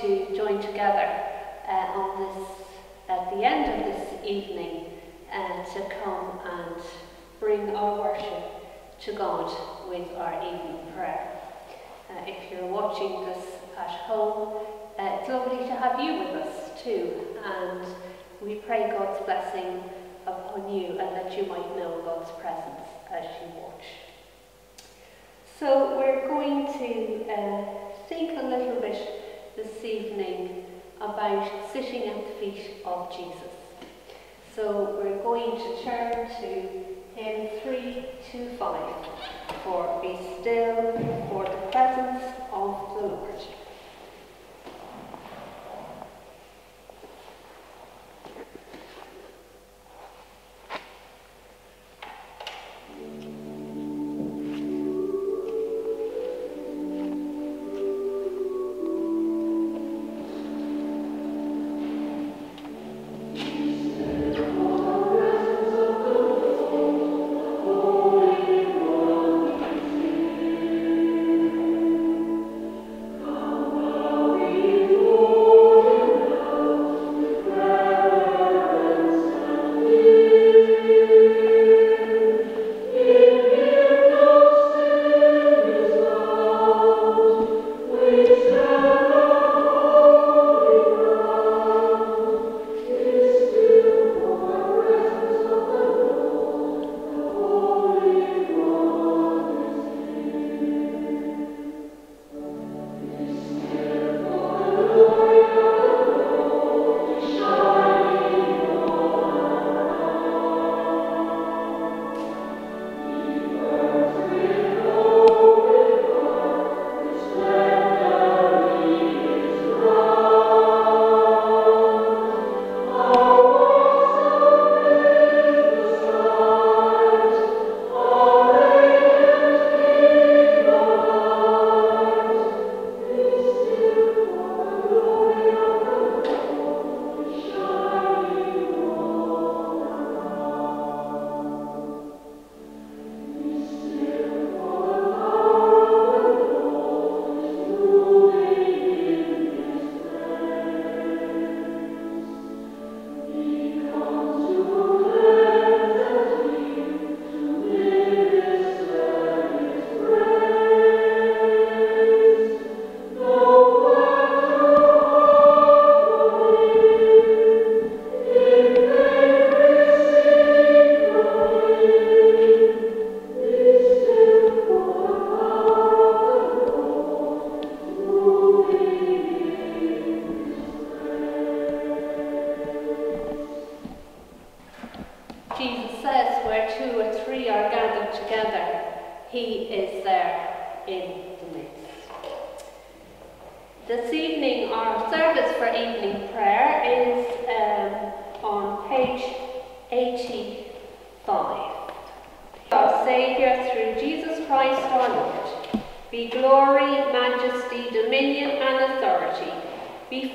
to join together uh, on this, at the end of this evening, uh, to come and bring our worship to God with our evening prayer. Uh, if you're watching this at home, uh, it's lovely to have you with us too, and we pray God's blessing upon you and that you might know God's presence as you watch. So we're going to uh, think a little bit this evening about sitting at the feet of Jesus. So we're going to turn to hymn 325 for Be Still for the Presence of the Lord.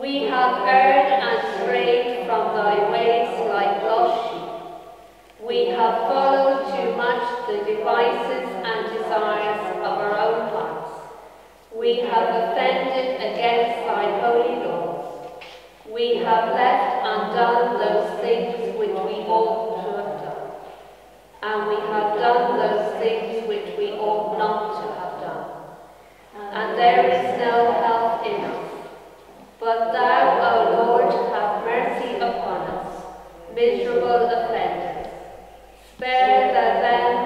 We have erred and strayed from thy ways like lost sheep. We have followed too much the devices and desires of our own hearts. We have offended against thy holy laws. We have left undone those things which we ought to have done. And we have done those things which we ought not to have done. And there is but thou, O Lord, have mercy upon us, miserable offenders. Spare thy land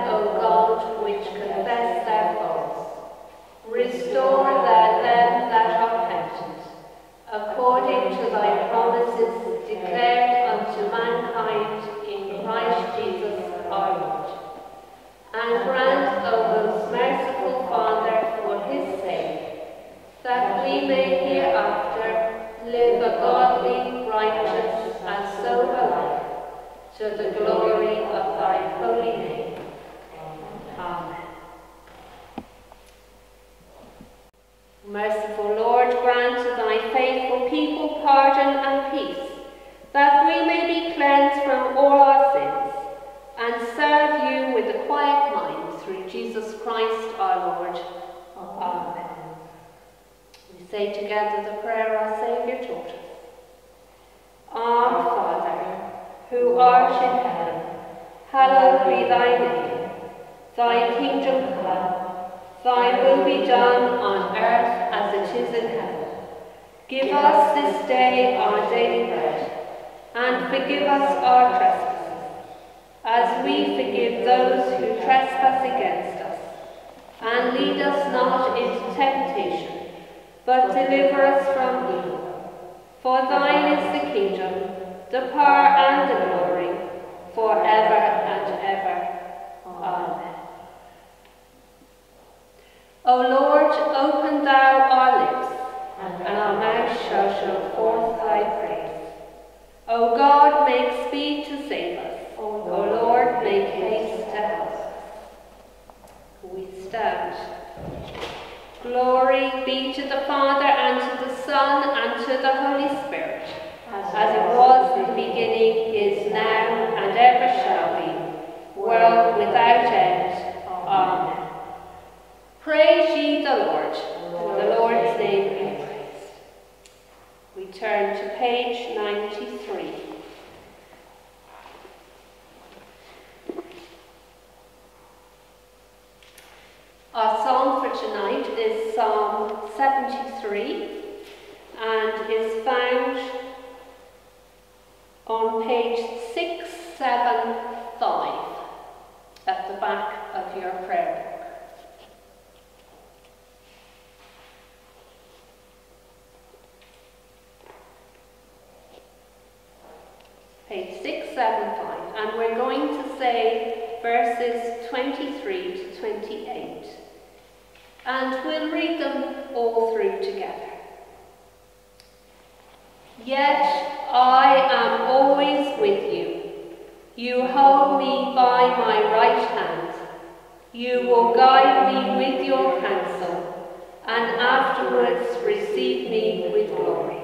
afterwards receive me with glory.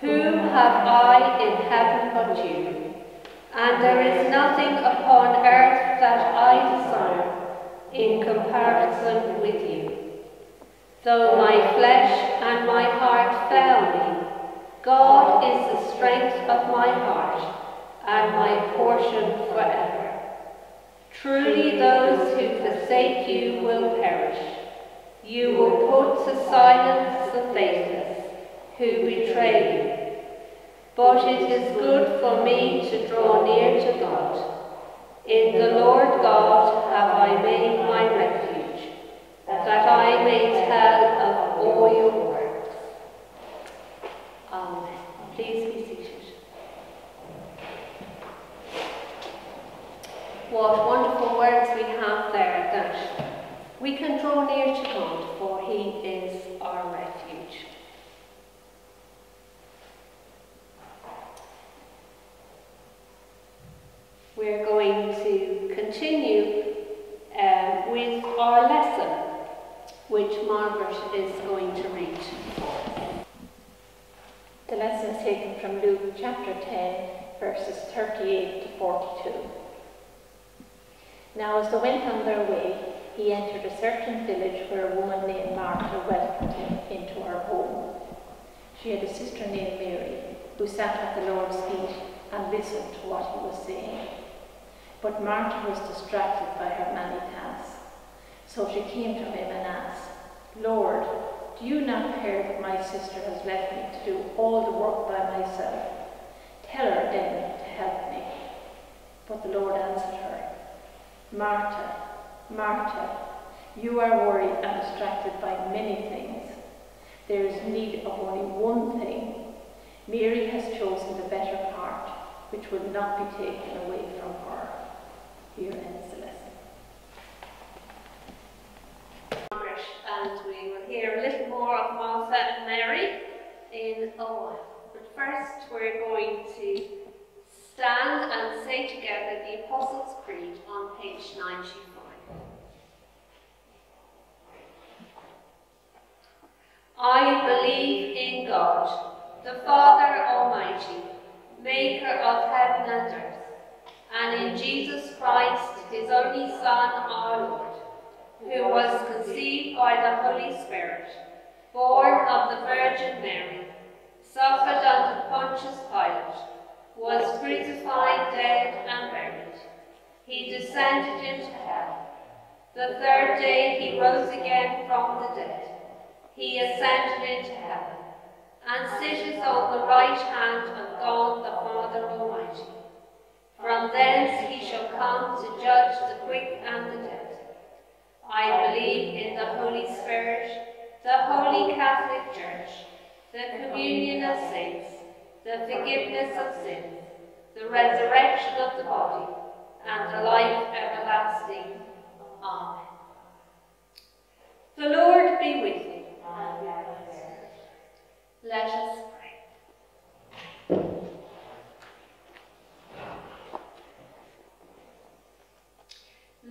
Whom have I in heaven but you? And there is nothing upon earth that I desire in comparison with you. Though my flesh and my heart fail me, God is the strength of my heart and my portion forever. Truly those who forsake you will perish. You will put to silence the faithless who betray you. But it is good for me to draw near to God. In the Lord God have I made my refuge, that I may tell of all your works. Amen. Please be seated. What wonderful words we have there we can draw near to God, for He is our refuge. We're going to continue uh, with our lesson, which Margaret is going to read for us. The lesson is taken from Luke chapter 10, verses 38 to 42. Now, as they went on their way, he entered a certain village where a woman named Martha welcomed him into her home. She had a sister named Mary, who sat at the Lord's feet and listened to what he was saying. But Martha was distracted by her many tasks. So she came to him and asked, Lord, do you not care that my sister has left me to do all the work by myself? Tell her then to help me. But the Lord answered her, Martha, Martha, you are worried and distracted by many things. There is need of only one thing. Mary has chosen the better part, which will not be taken away from her. Here ends the lesson. And we will hear a little more of Martha and Mary in a while. But first, we're going to stand and say together the Apostles' Creed on page 95. I believe in God, the Father Almighty, maker of heaven and earth, and in Jesus Christ, his only Son, our Lord, who was conceived by the Holy Spirit, born of the Virgin Mary, suffered under Pontius Pilate, was crucified, dead, and buried. He descended into hell. The third day he rose again from the dead. He ascended into heaven, and sitteth on the right hand of God the Father Almighty. From thence he shall come to judge the quick and the dead. I believe in the Holy Spirit, the Holy Catholic Church, the communion of saints, the forgiveness of sins, the resurrection of the body, and the life everlasting. Amen. The Lord be with you. Let us pray.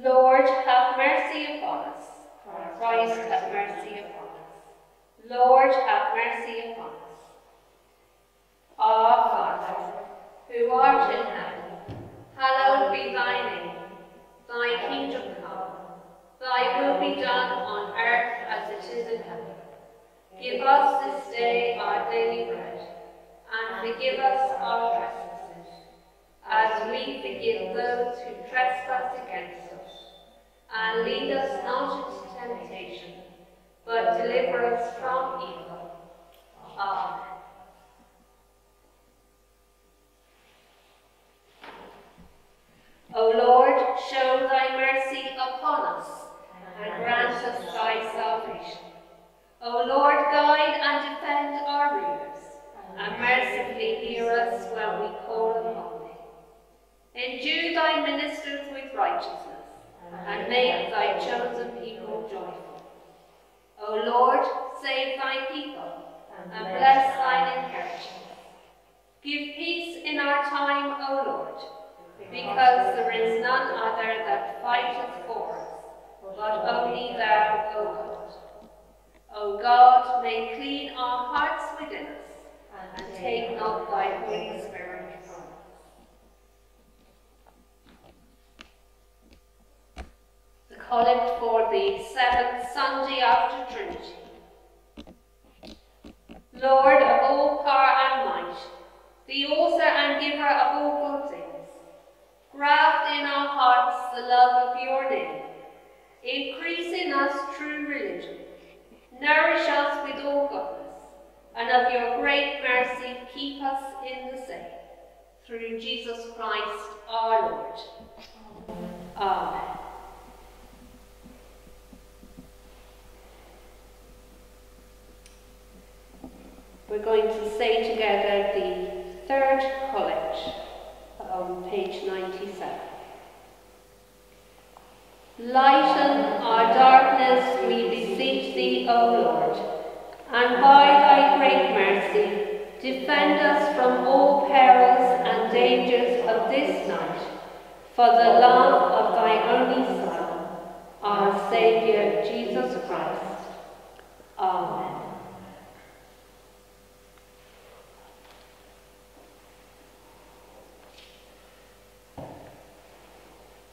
Lord, have mercy upon us. Christ, have mercy upon us. Lord, have mercy upon us. Our Father, who art in heaven, hallowed be thy name. Thy kingdom come, thy will be done on earth as it is in heaven. Give us this day our daily bread, and forgive us our trespasses, as we forgive those who trespass against us. And lead us not into temptation, but deliver us from evil. Amen. O Lord, show thy mercy upon us, and grant us thy salvation. O Lord, guide and defend our rulers, and mercifully hear us when we call upon thee. Endue thy ministers with righteousness, and make thy chosen people joyful. O Lord, save thy people, and bless thine inheritance. Give peace in our time, O Lord, because there is none other that fighteth for us, but only thou, O God. O God, may clean our hearts within us, and take not thy Holy Spirit from us. The collect for the seventh Sunday after Trinity. Lord of all power and might, the author and giver of all good things, graft in our hearts the love of your name, increase in us true religion, Nourish us with all goodness, and of your great mercy keep us in the same. Through Jesus Christ our Lord. Amen. We're going to say together the third collect on um, page 97. Lighten our darkness, we beseech thee, O Lord, and by thy great mercy defend us from all perils and dangers of this night, for the love of thy only Son, our Saviour, Jesus Christ. Amen.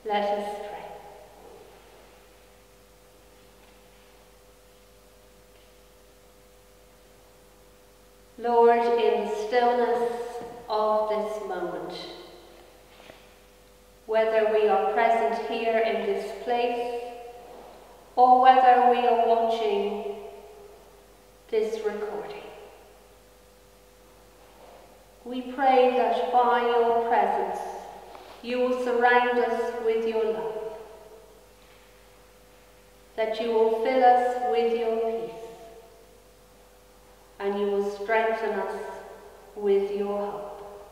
Let us pray. Lord, in the stillness of this moment, whether we are present here in this place or whether we are watching this recording, we pray that by your presence you will surround us with your love, that you will fill us with your peace, and you will strengthen us with your help.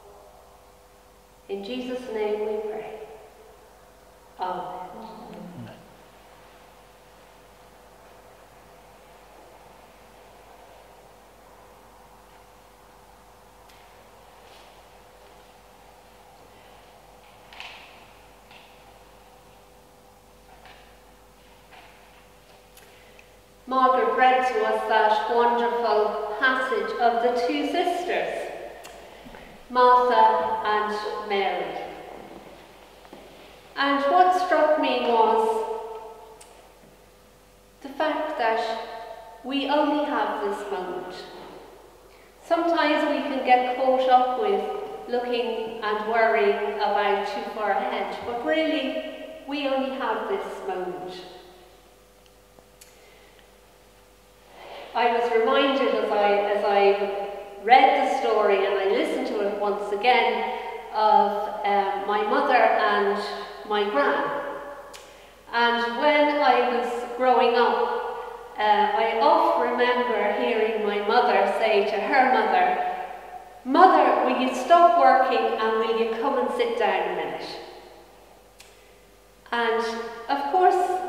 In Jesus' name we pray. Amen. Margaret read to us that wonderful passage of the two sisters, Martha and Mary. And what struck me was the fact that we only have this moment. Sometimes we can up with looking and worrying about too far ahead, but really, we only have this moment. I was reminded as I, as I read the story and I listened to it once again of um, my mother and my gran. And when I was growing up, uh, I often remember hearing my mother say to her mother, Mother, will you stop working and will you come and sit down a minute? And of course,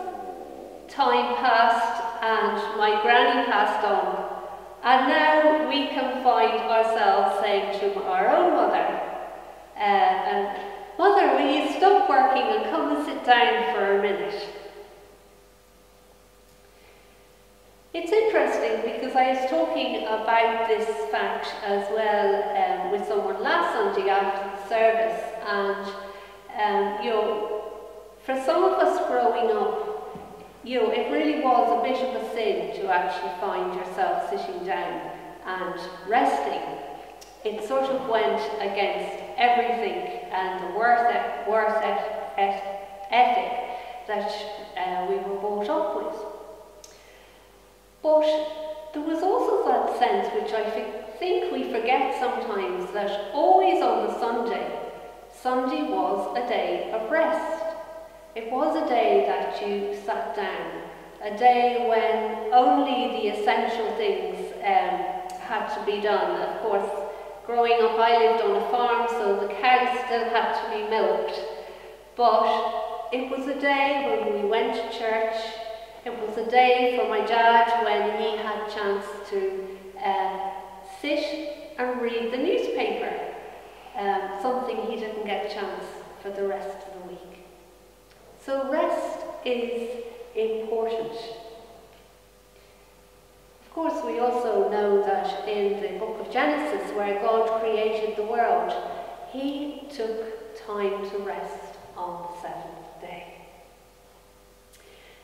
time passed and my granny passed on. And now we can find ourselves saying to our own mother, uh, and, Mother, will you stop working and come and sit down for a minute? It's interesting because I was talking about this fact as well um, with someone last Sunday after the service, and um, you know, for some of us growing up, you know, it really was a bit of a sin to actually find yourself sitting down and resting. It sort of went against everything and the work ethic that uh, we were brought up with. But there was also that sense, which I think we forget sometimes, that always on the Sunday, Sunday was a day of rest. It was a day that you sat down, a day when only the essential things um, had to be done. Of course, growing up I lived on a farm, so the cows still had to be milked. But it was a day when we went to church, it was a day for my dad when he had a chance to uh, sit and read the newspaper, um, something he didn't get a chance for the rest of the week. So rest is important. Of course, we also know that in the book of Genesis, where God created the world, he took time to rest on the seventh.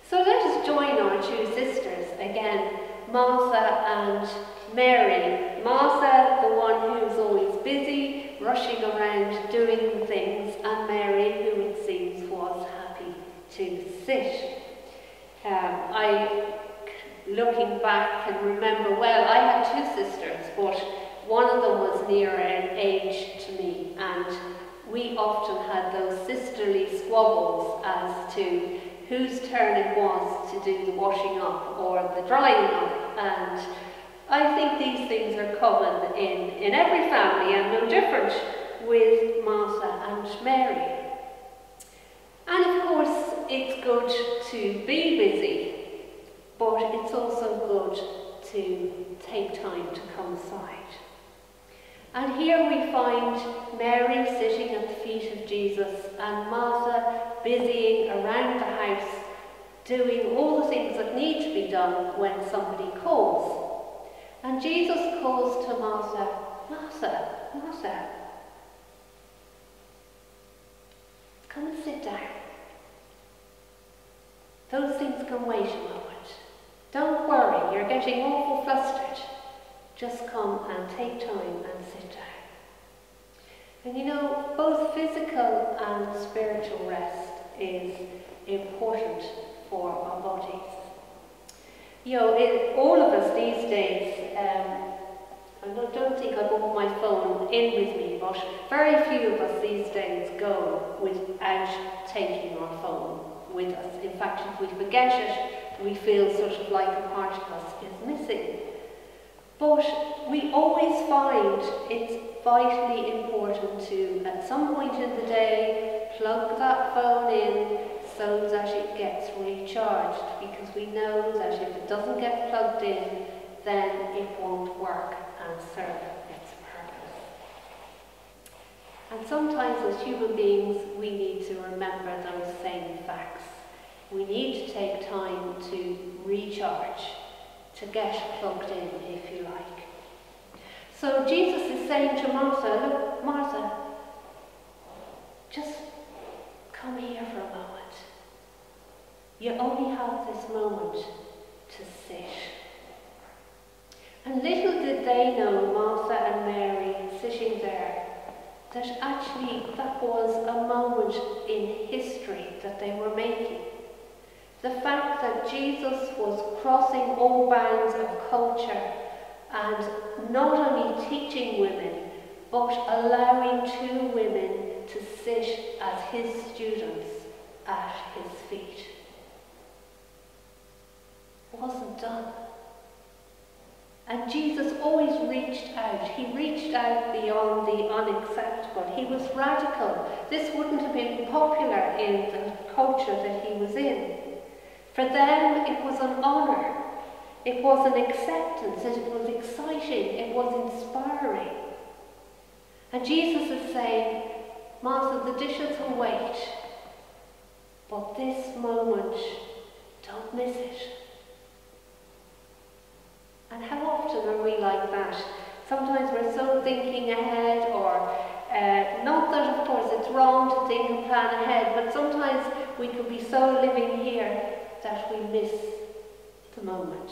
So let us join our two sisters again, Martha and Mary. Martha, the one who's always busy, rushing around doing things, and Mary, who it seems was happy to sit. Um, I, looking back, can remember well, I had two sisters, but one of them was nearer in age to me, and we often had those sisterly squabbles as to whose turn it was to do the washing up or the drying up. And I think these things are common in, in every family and no different with Martha and Mary. And of course, it's good to be busy, but it's also good to take time to come aside. And here we find Mary sitting at the feet of Jesus and Martha busying around the house, doing all the things that need to be done when somebody calls. And Jesus calls to Martha, Martha, Martha, come and sit down. Those things can wait a moment. Don't worry, you're getting awful flustered. Just come and take time and sit down. And you know, both physical and spiritual rest is important for our bodies. You know, it, all of us these days, um, I don't think I brought my phone in with me, but very few of us these days go without taking our phone with us. In fact, if we forget it, we feel sort of like a part of us is missing. But we always find it's vitally important to, at some point in the day, plug that phone in so that it gets recharged because we know that if it doesn't get plugged in, then it won't work and serve its purpose. And sometimes as human beings, we need to remember those same facts. We need to take time to recharge to get plugged in, if you like. So Jesus is saying to Martha, look, Martha, just come here for a moment. You only have this moment to sit. And little did they know, Martha and Mary, sitting there, that actually that was a moment in history that they were making. The fact that Jesus was crossing all bounds of culture and not only teaching women, but allowing two women to sit as his students at his feet. Wasn't done. And Jesus always reached out. He reached out beyond the unacceptable. He was radical. This wouldn't have been popular in the culture that he was in. For them, it was an honour. It was an acceptance. It was exciting. It was inspiring. And Jesus is saying, Martha, the dishes will wait. But this moment, don't miss it. And how often are we like that? Sometimes we're so thinking ahead, or uh, not that, of course, it's wrong to think and plan ahead, but sometimes we could be so living here that we miss the moment.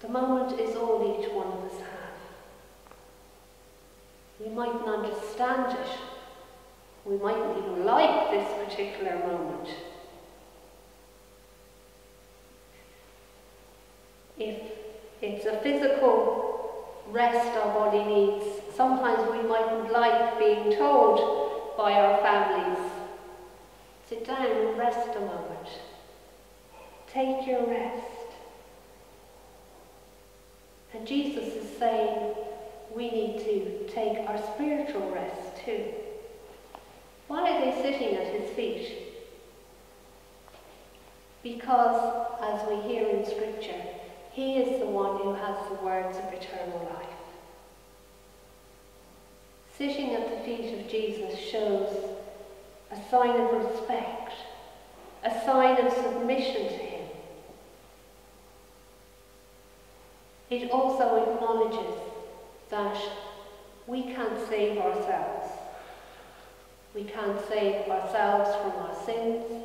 The moment is all each one of us have. We mightn't understand it. We mightn't even like this particular moment. if it's a physical rest our body needs, sometimes we mightn't like being told by our families, sit down and rest a moment. Take your rest. And Jesus is saying we need to take our spiritual rest too. Why are they sitting at his feet? Because, as we hear in Scripture, he is the one who has the words of eternal life. Sitting at the feet of Jesus shows a sign of respect, a sign of submission to him. It also acknowledges that we can't save ourselves. We can't save ourselves from our sins.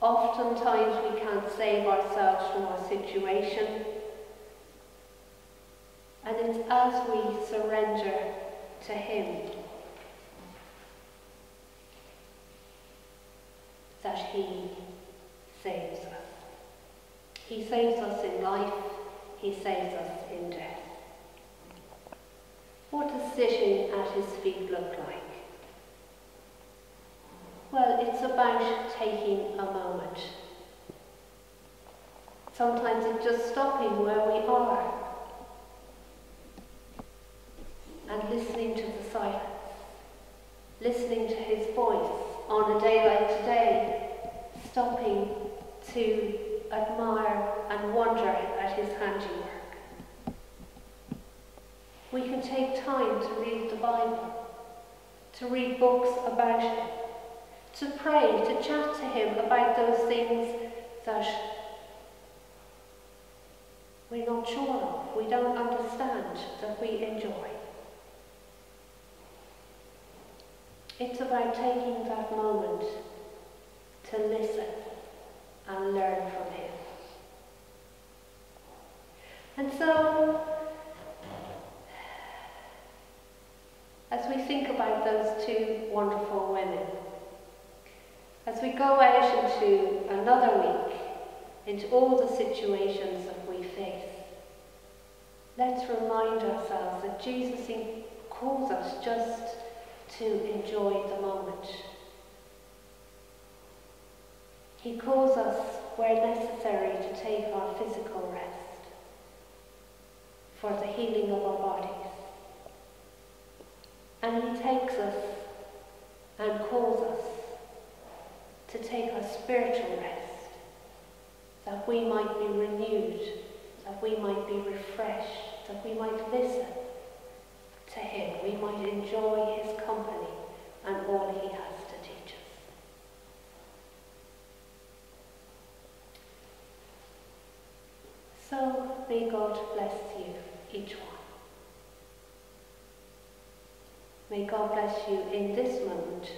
Oftentimes we can't save ourselves from our situation. And it's as we surrender to Him that He saves us. He saves us in life, He saves us in death. What does sitting at His feet look like? Well, it's about taking a moment. Sometimes it's just stopping where we are and listening to the silence, listening to his voice on a day like today, stopping to admire and wonder at his handiwork. We can take time to read the Bible, to read books about him, to pray, to chat to Him about those things that we're not sure of, we don't understand, that we enjoy. It's about taking that moment to listen and learn from Him. And so, as we think about those two wonderful women, as we go out into another week, into all the situations that we face, let's remind ourselves that Jesus calls us just to enjoy the moment. He calls us, where necessary, to take our physical rest for the healing of our bodies. And he takes us and calls us to take our spiritual rest, that we might be renewed, that we might be refreshed, that we might listen to Him, we might enjoy His company and all He has to teach us. So may God bless each one. May God bless you in this moment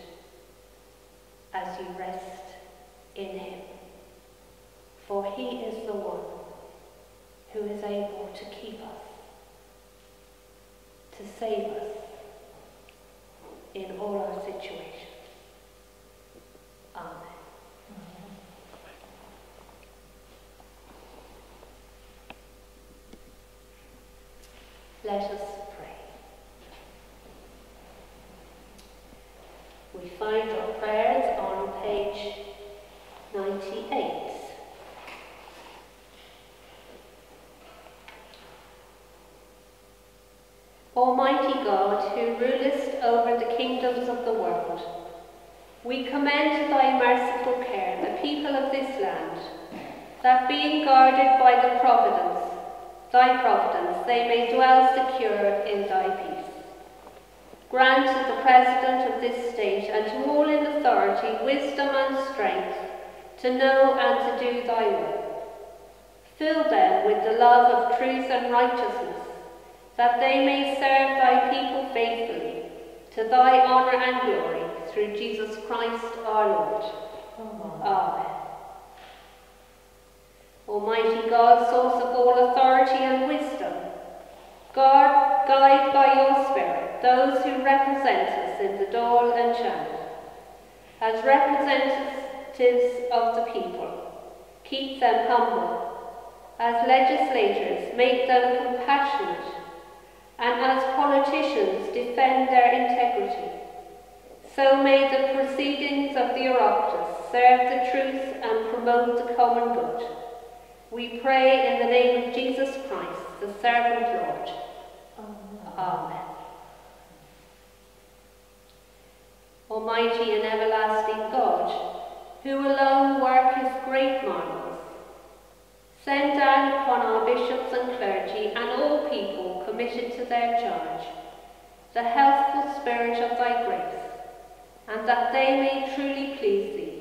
as you rest in him. For he is the one who is able to keep us, to save us in all our situations. Amen. Let us pray. We find our prayers on page 98. Almighty God, who rulest over the kingdoms of the world, we commend to thy merciful care the people of this land, that being guarded by the providence, thy providence, they may dwell secure in thy peace. Grant to the President of this state and to all in authority wisdom and strength to know and to do thy will. Fill them with the love of truth and righteousness, that they may serve thy people faithfully, to thy honour and glory, through Jesus Christ our Lord. Amen. Almighty God, source of all authority and wisdom, guard, guide by your Spirit those who represent us in the Dáil and Seanad. As representatives of the people, keep them humble. As legislators, make them compassionate. And as politicians, defend their integrity. So may the proceedings of the Oireachtas serve the truth and promote the common good. We pray in the name of Jesus Christ, the servant Lord. Amen. Amen. Almighty and everlasting God, who alone worketh great marvels, send down upon our bishops and clergy and all people committed to their charge the healthful spirit of thy grace, and that they may truly please thee.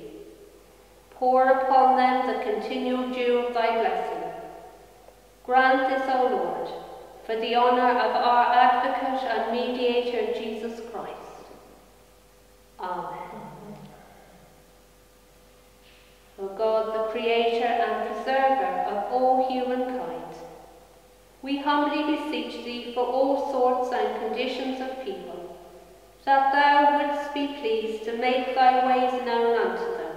Pour upon them the continual dew of thy blessing. Grant this, O Lord, for the honour of our advocate and mediator, Jesus Christ. Amen. O God, the creator and preserver of all humankind, we humbly beseech thee for all sorts and conditions of people, that thou wouldst be pleased to make thy ways known unto them,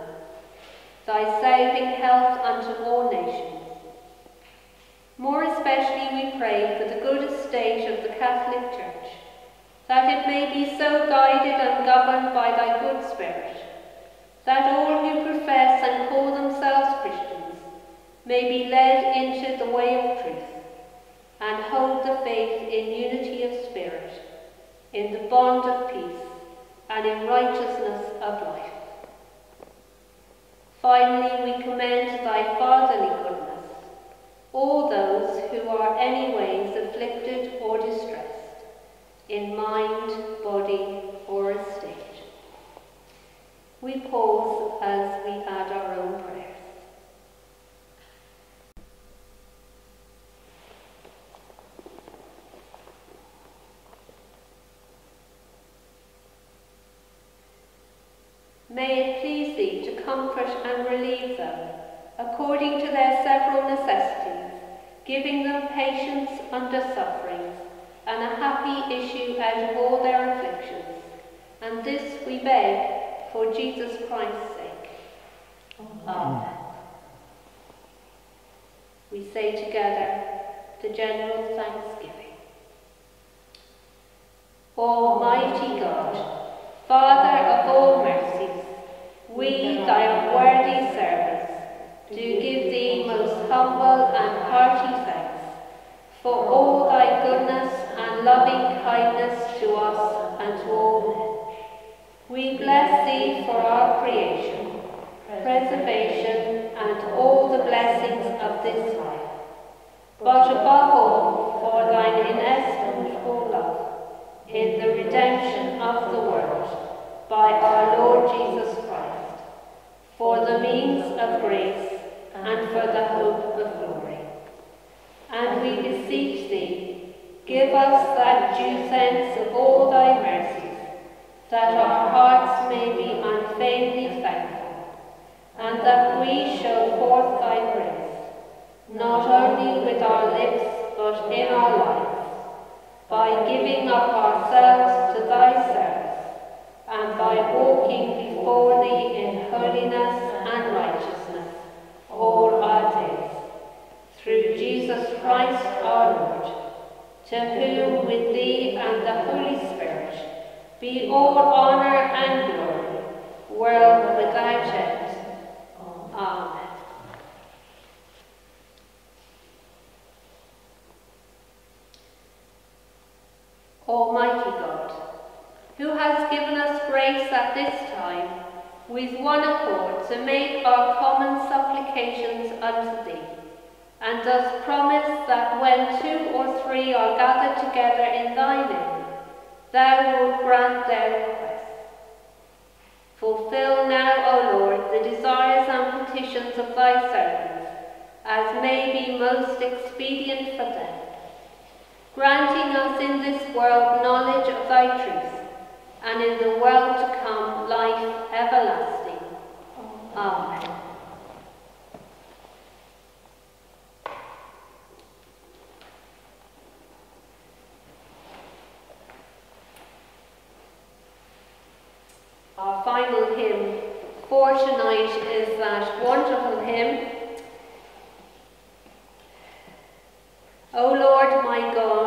thy saving health unto all nations. More especially we pray for the good estate of the Catholic Church, that it may be so guided and governed by thy good Spirit, that all who profess and call themselves Christians may be led into the way of truth, and hold the faith in unity of spirit, in the bond of peace, and in righteousness of life. Finally, we commend thy fatherly goodness, all those who are any ways afflicted or distressed, in mind, body, or estate. We pause as we add our own prayers. May it please thee to comfort and relieve them according to their several necessities, giving them patience under sufferings and a happy issue out of all their afflictions. And this we beg for Jesus Christ's sake. Amen. We say together the general thanksgiving. Almighty God, Father of all mercies, we, thy worthy servants, do give thee most humble and hearty thanks for all thy goodness and loving kindness to us and to all men. We bless thee for our creation, preservation, and all the blessings of this life, but above all for thine inestimable love in the redemption of the world by our Lord Jesus Christ, for the means of grace and for the hope of glory. And we beseech thee, give us that due sense of all thy mercies, that our hearts may be unfeignedly thankful, and that we show forth thy grace, not only with our lips, but in our lives, by giving up ourselves to thy service, and by walking before thee in holiness and righteousness all our days. Through Jesus Christ our Lord, to whom with thee and the Holy Spirit be all honour and glory, world without end. Amen. Almighty God, who has given us grace at this time, with one accord to make our common supplications unto thee, and does promise that when two or three are gathered together in thy name, thou wilt grant their requests. Fulfill now, O Lord, the desires and petitions of thy servants, as may be most expedient for them, granting us in this world knowledge of thy truth, and in the world to come life everlasting. Amen. Our final hymn for tonight is that wonderful hymn, O Lord my God,